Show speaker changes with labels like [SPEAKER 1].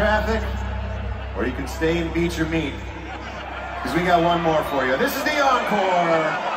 [SPEAKER 1] traffic, or you can stay and beat your meat. Because we got one more for you. This is the encore.